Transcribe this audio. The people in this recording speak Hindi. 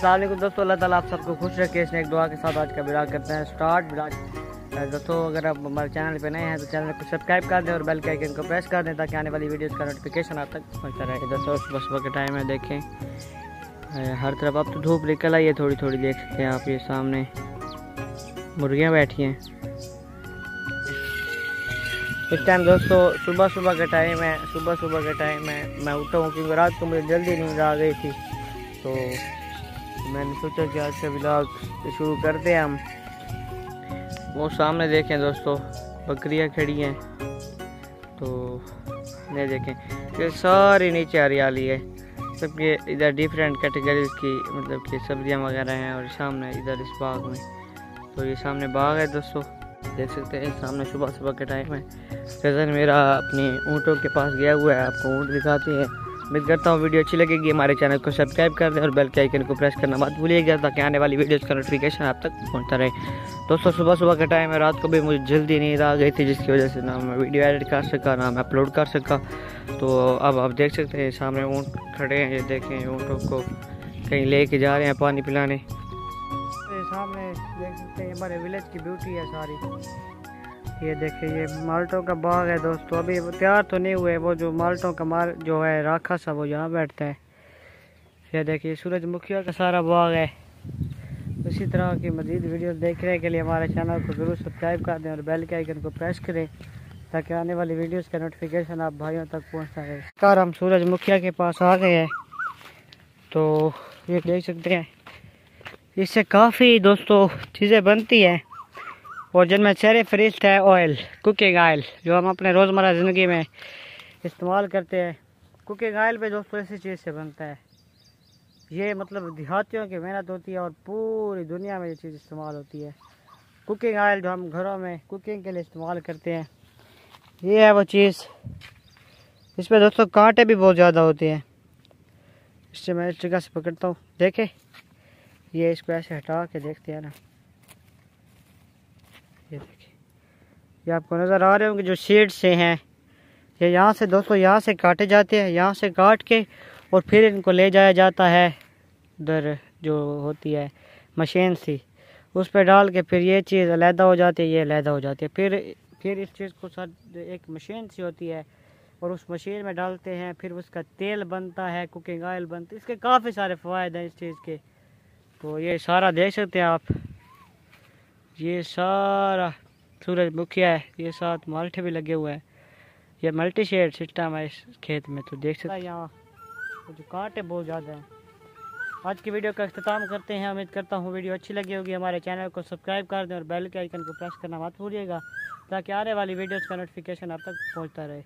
असलम दोस्तों, अल्लाह ताला आप सबको खुश रखे इसने एक दुआ के साथ आज का विराग करते हैं। स्टार्ट विराग। दोस्तों, अगर आप हमारे चैनल पे नए हैं तो चैनल को सब्सक्राइब कर दें और बेल के आइकन को प्रेस कर दें, ताकि आने वाली वीडियोस का नोटिफिकेशन आप तक पहुँचता रहे। दोस्तों सुबह सुबह के टाइम है, देखें। हर तरफ़ अब तो धूप निकल आई है थोड़ी थोड़ी देख सकते हैं आप ये सामने मुर्गियाँ बैठी हैं। इस टाइम दोस्तों सुबह सुबह का टाइम है सुबह सुबह का टाइम है। मैं उठा हूँ, क्योंकि रात को मुझे जल्दी नींद आ गई थी तो मैंने सोचा कि आज का ब्लॉग शुरू करते हैं हम। वो सामने देखें दोस्तों, बकरियाँ खड़ी हैं। तो ये देखें, ये सारी नीचे हरियाली है। सबके इधर डिफरेंट कैटेगरीज की मतलब कि सब्ज़ियाँ वगैरह हैं और सामने इधर इस बाग में। तो ये सामने बाग है दोस्तों। देख सकते हैं, सामने सुबह सुबह के टाइम है कज़न मेरा अपने ऊँटों के पास गया हुआ है, आपको ऊँट दिखाते हैं। उम्मीद करता हूँ वीडियो अच्छी लगेगी। हमारे चैनल को सब्सक्राइब कर दें और बेल के आइकन को प्रेस करना मत भूलिएगा ताकि आने वाली वीडियोस का नोटिफिकेशन आप तक पहुँचता रहे। दोस्तों, सुबह सुबह का टाइम है। रात को भी मुझे जल्दी नींद आ गई थी, जिसकी वजह से ना मैं वीडियो एडिट कर सका, ना मैं अपलोड कर सका। तो अब आप देख सकते हैं, सामने ऊँट खड़े हैं। ये देखें, ऊँटों को कहीं ले के जा रहे हैं पानी पिलाने। सामने देख सकते हैं, हमारे विलेज की ब्यूटी है सारी। ये देखिए, ये माल्टों का बाग है दोस्तों। अभी तैयार तो नहीं हुए, वो जो माल्टों का माल जो है राखा सा वो यहाँ बैठता है। ये देखिए सूरजमुखिया का सारा बाग है। इसी तरह की मजीद वीडियो देखने के लिए हमारे चैनल को ज़रूर सब्सक्राइब कर दें और बेल के आइकन को प्रेस करें, ताकि आने वाली वीडियोस का नोटिफिकेशन आप भाइयों तक पहुँचता रहे। कार हम सूरजमुखिया के पास आ गए हैं। तो ये देख सकते हैं, इससे काफ़ी दोस्तों चीज़ें बनती हैं। और जिनमें चेहरे फ्रिस्ट है ऑयल कुकिंग ऑयल जो हम अपने रोज़मर्रा ज़िंदगी में इस्तेमाल करते हैं। कुकिंग ऑयल पे दोस्तों ऐसी चीज़ से बनता है। ये मतलब देहातियों की मेहनत होती है और पूरी दुनिया में ये चीज़ इस्तेमाल होती है। कुकिंग ऑयल जो हम घरों में कुकिंग के लिए इस्तेमाल करते हैं, ये है वो चीज़। इसमें दोस्तों कांटे भी बहुत ज़्यादा होते हैं। इससे मैं इस जगह से पकड़ता हूँ। देखे, ये इसको ऐसे हटा के देखते हैं ना। ये देखिए। ये आपको नज़र आ रहे होंगे जो शेड से हैं। ये यहाँ से दोस्तों, यहाँ से काटे जाते हैं, यहाँ से काट के और फिर इनको ले जाया जाता है उधर जो होती है मशीन सी। उस पर डाल के फिर ये चीज़ अलहदा हो जाती है, ये अलहदा हो जाती है। फिर फिर इस चीज़ को सर एक मशीन सी होती है और उस मशीन में डालते हैं, फिर उसका तेल बनता है, कुकिंग ऑयल बनती है। इसके काफ़ी सारे फ़ायदे हैं इस चीज़ के। तो ये सारा देख सकते हैं आप। ये सारा सूरजमुखिया है, ये साथ माल्टे भी लगे हुए हैं। ये मल्टी शेड सिस्टम है इस खेत में तो देख सकते हैं। यहाँ जो कांटे बहुत ज़्यादा हैं। आज की वीडियो का अख्ताम करते हैं। उम्मीद करता हूँ वीडियो अच्छी लगी होगी। हमारे चैनल को सब्सक्राइब कर दें और बेल के आइकन को प्रेस करना मत भूलिएगा, ताकि आने वाली वीडियोस का नोटिफिकेशन आप तक पहुँचता रहे।